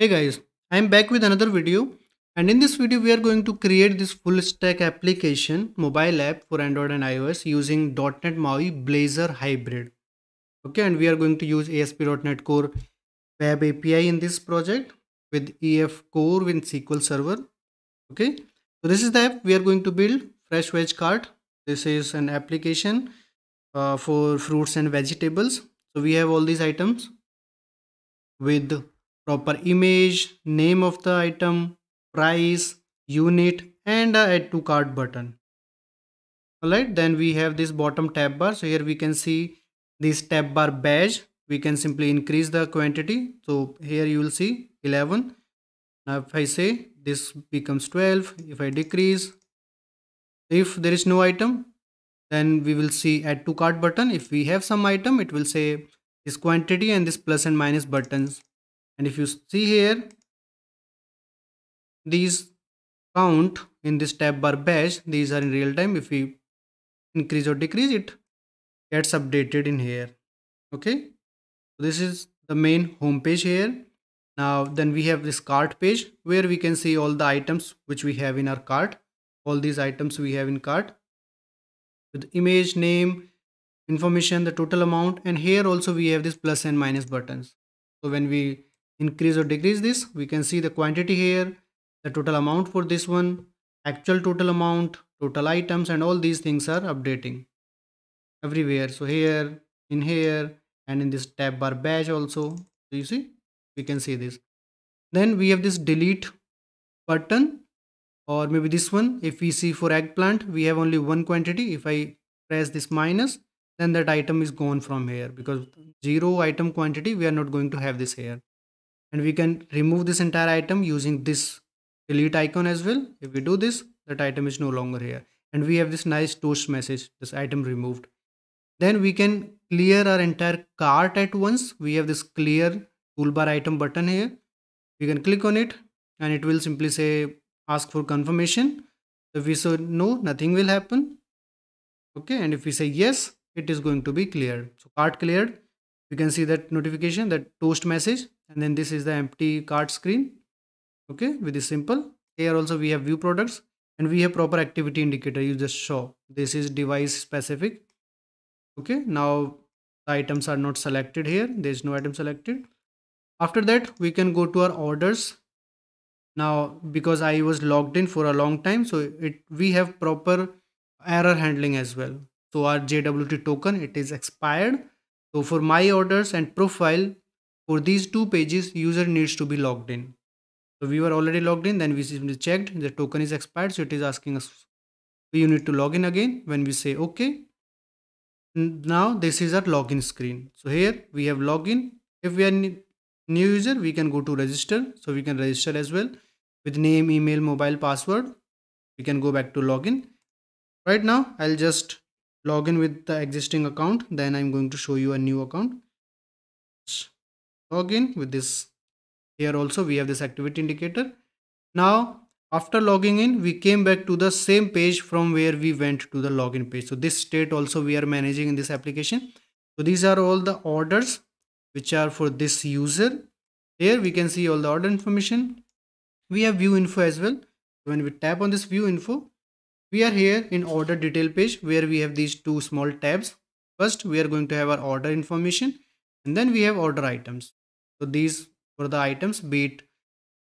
Hey guys, I'm back with another video and in this video we are going to create this full stack application mobile app for Android and iOS using .NET MAUI Blazor hybrid. Okay, and we are going to use ASP.NET Core Web API in this project with EF Core with SQL Server. Okay, so this is the app we are going to build Fresh Veg Cart. This is an application uh, for fruits and vegetables. So we have all these items with proper image, name of the item, price, unit and add to cart button. Alright, then we have this bottom tab bar. So here we can see this tab bar badge. We can simply increase the quantity. So here you will see 11. Now if I say this becomes 12, if I decrease, if there is no item, then we will see add to cart button. If we have some item, it will say this quantity and this plus and minus buttons and if you see here these count in this tab bar badge these are in real time. If we increase or decrease it gets updated in here. Okay? This is the main home page here. Now then we have this cart page where we can see all the items which we have in our cart. All these items we have in cart with image name information the total amount. And here also we have this plus and minus buttons. So when we increase or decrease this. We can see the quantity here the total amount for this one actual total amount total items and all these things are updating everywhere. So here in here and in this tab bar badge also. So you see we can see this. Then we have this delete button or maybe this one. If we see for eggplant we have only one quantity. If i press this minus then that item is gone from here. Because zero item quantity we are not going to have this here and we can remove this entire item using this delete icon as well. If we do this that item is no longer here. And we have this nice toast message this item removed. Then we can clear our entire cart at once. We have this clear toolbar item button here. We can click on it and it will simply say ask for confirmation. If we say no nothing will happen. Okay and if we say yes it is going to be cleared. So cart cleared. We can see that notification that toast message and then this is the empty cart screen. Okay with this simple. Here also we have view products and we have proper activity indicator. You just show. This is device specific. Okay now the items are not selected here. There is no item selected. After that we can go to our orders. Now because i was logged in for a long time so it we have proper error handling as well. So our jwt token it is expired. So for my orders and profile for these two pages, user needs to be logged in. So we were already logged in, then we simply checked the token is expired. So it is asking us, you need to log in again. When we say okay, now this is our login screen. So here we have login. If we are new user, we can go to register. So we can register as well with name, email, mobile, password. We can go back to login. Right now, I'll just log in with the existing account. Then I'm going to show you a new account login with this here also we have this activity indicator. Now after logging in we came back to the same page from where we went to the login page. So this state also we are managing in this application. So these are all the orders which are for this user. Here we can see all the order information. We have view info as well. When we tap on this view info we are here in order detail page where we have these two small tabs. First we are going to have our order information and then we have order items so these were the items be it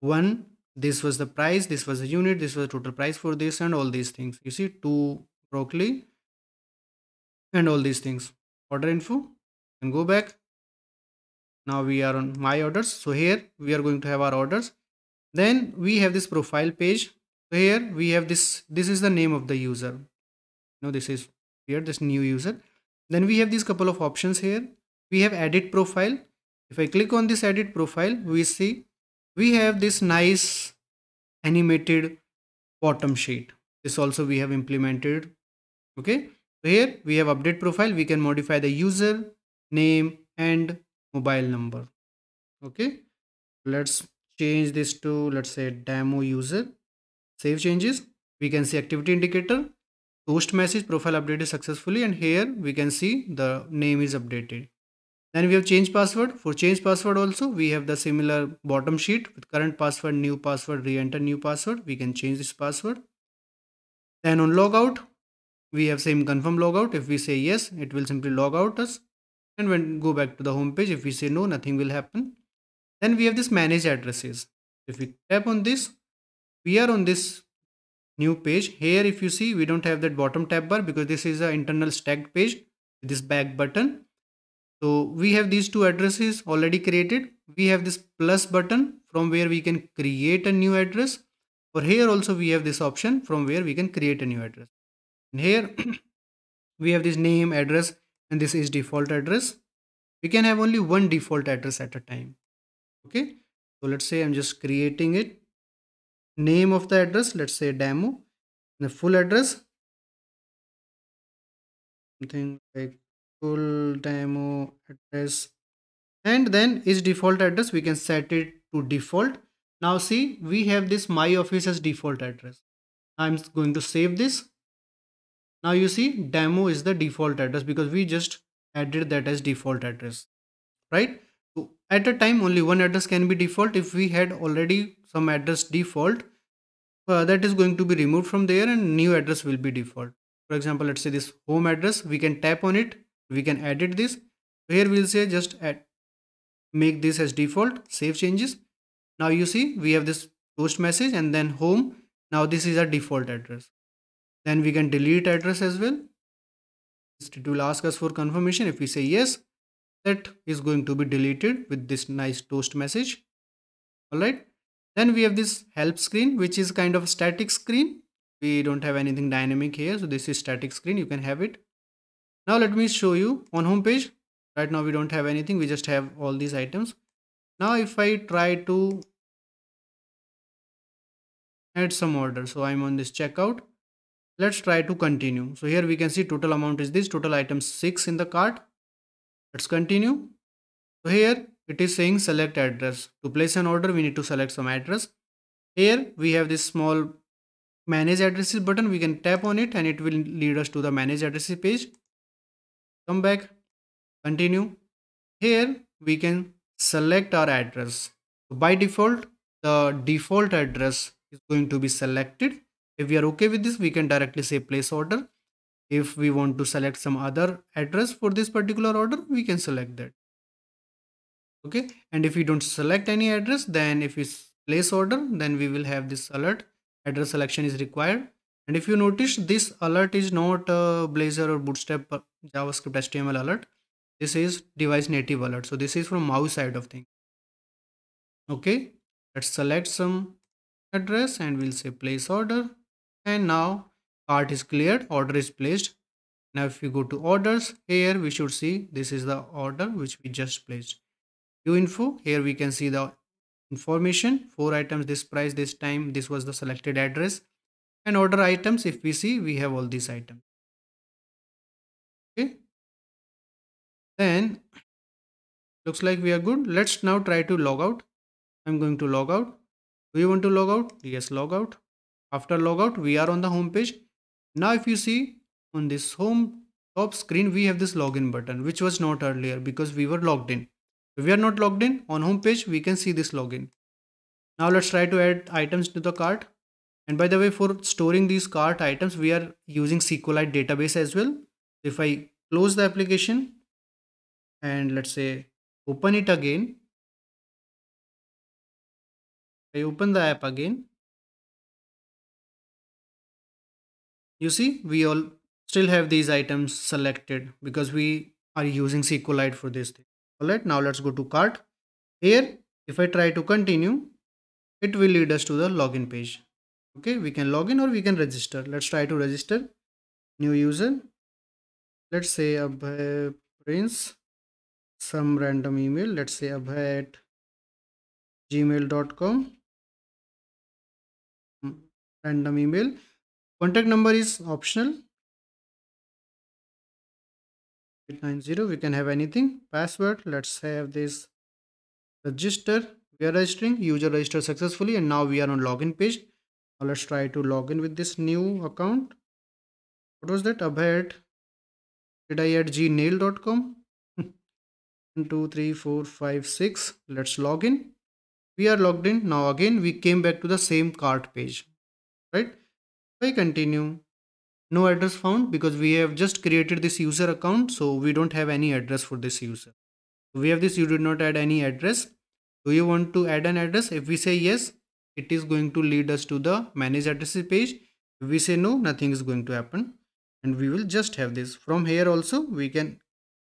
one this was the price this was the unit this was the total price for this and all these things. You see two broccoli and all these things. Order info and go back. Now we are on my orders. So here we are going to have our orders. Then we have this profile page. So here we have this this is the name of the user. Now this is here this new user. Then we have these couple of options here. We have edit profile if I click on this edit profile, we see we have this nice animated bottom sheet. This also we have implemented. Okay. Here we have update profile. We can modify the user name and mobile number. Okay. Let's change this to let's say demo user. Save changes. We can see activity indicator. Toast message profile updated successfully and here we can see the name is updated then we have change password. For change password also we have the similar bottom sheet with current password new password re-enter new password. We can change this password. Then on logout we have same confirm logout. If we say yes it will simply log out us. And when go back to the home page if we say no nothing will happen. Then we have this manage addresses. If we tap on this we are on this new page. Here if you see we don't have that bottom tab bar because this is an internal stacked page. This back button so we have these two addresses already created. We have this plus button from where we can create a new address. Or here also we have this option from where we can create a new address. And here we have this name address and this is default address. We can have only one default address at a time. Okay? So let's say i'm just creating it. Name of the address let's say demo. The full address. Something like full demo address. And then is default address we can set it to default. Now see we have this my office as default address. I'm going to save this. Now you see demo is the default address because we just added that as default address right? So at a time only one address can be default. If we had already some address default uh, that is going to be removed from there and new address will be default. For example let's say this home address we can tap on it we can edit this. Here we'll say just add make this as default save changes. Now you see we have this toast message and then home. Now this is our default address. Then we can delete address as well. It will ask us for confirmation. If we say yes that is going to be deleted with this nice toast message. All right. Then we have this help screen which is kind of a static screen. We don't have anything dynamic here. So this is static screen. You can have it now let me show you on home page. Right now we don't have anything. We just have all these items. Now if i try to add some order so i'm on this checkout. Let's try to continue. So here we can see total amount is this total items 6 in the cart. Let's continue. So here it is saying select address. To place an order we need to select some address. Here we have this small manage addresses button. We can tap on it and it will lead us to the manage addresses page come back. Continue. Here we can select our address. By default the default address is going to be selected. If we are okay with this we can directly say place order. If we want to select some other address for this particular order we can select that. Okay? And if we don't select any address then if we place order then we will have this alert. Address selection is required. And if you notice this alert is not a blazor or bootstrap javascript html alert. This is device native alert. So this is from MAUI side of thing. Okay. Let's select some address and we'll say place order. And now cart is cleared. Order is placed. Now if we go to orders here we should see this is the order which we just placed. Info. Here we can see the information. Four items this price this time this was the selected address. And order items if we see we have all these items okay. Then looks like we are good. Let's now try to log out. I'm going to log out. Do you want to log out? Yes log out. After logout we are on the home page. Now if you see on this home top screen we have this login button which was not earlier because we were logged in. If we are not logged in on home page, we can see this login. Now let's try to add items to the cart. And by the way, for storing these cart items, we are using SQLite database as well. If I close the application and let's say open it again, I open the app again. You see, we all still have these items selected because we are using SQLite for this thing. All right now let's go to cart. Here if i try to continue it will lead us to the login page. Okay we can log in or we can register. Let's try to register new user let's say abhay prince some random email let's say abhay at gmail.com hmm, random email. Contact number is optional. 890 we can have anything. Password let's have this register. We are registering user registered successfully and now we are on login page. Now let's try to log in with this new account. What was that? Abhay did i add gmail.com One, two, three, four, five, six. Let's log in. We are logged in. Now again, we came back to the same cart page, right? If I continue, no address found because we have just created this user account. So we don't have any address for this user. We have this, you did not add any address. Do you want to add an address? If we say yes, it is going to lead us to the manage addresses page. If we say no, nothing is going to happen. And we will just have this. From here also, we can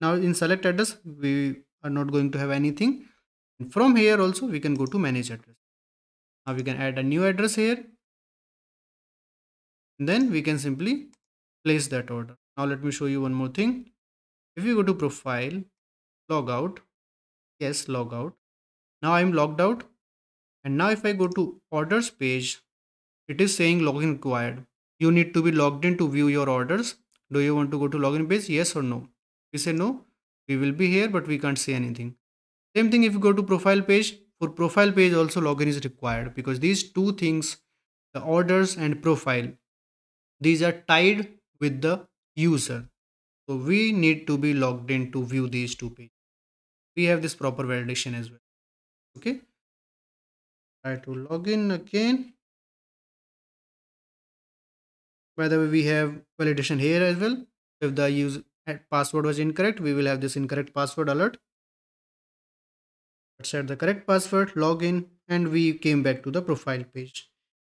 now in select address we are not going to have anything. And from here also we can go to manage address. Now we can add a new address here. And then we can simply place that order. Now let me show you one more thing. If you go to profile log out yes log out now i'm logged out. And now if i go to orders page it is saying login required you need to be logged in to view your orders. Do you want to go to login page? Yes or no? We say no. We will be here but we can't see anything. Same thing if you go to profile page. For profile page also login is required because these two things the orders and profile these are tied with the user. So we need to be logged in to view these two pages. We have this proper validation as well. Okay? Try to log in again by the way we have validation here as well. If the user password was incorrect we will have this incorrect password alert. Set the correct password login and we came back to the profile page.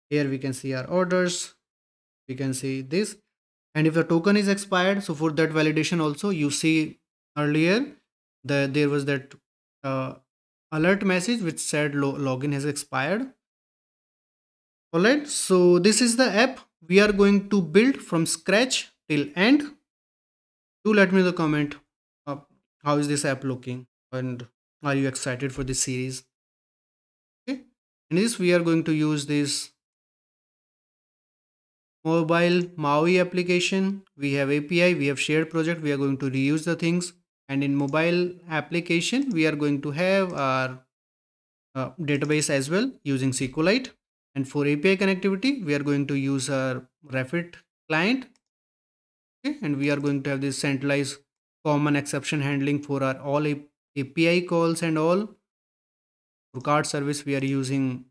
Here we can see our orders. We can see this. And if the token is expired so for that validation also you see earlier that there was that uh, alert message which said lo login has expired. All right so this is the app we are going to build from scratch till end. Do let me know the comment uh, how is this app looking and are you excited for this series? Okay. In this we are going to use this mobile maui application. We have api we have shared project we are going to reuse the things. And in mobile application we are going to have our uh, database as well using SQLite and for API connectivity we are going to use our Refit client. Okay and we are going to have this centralized common exception handling for our all api calls and all. For cart service we are using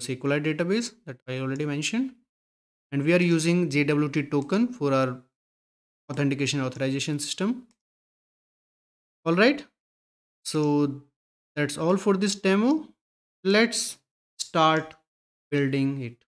SQLite database that I already mentioned. And we are using JWT token for our authentication authorization system. All right. So that's all for this demo. Let's start building it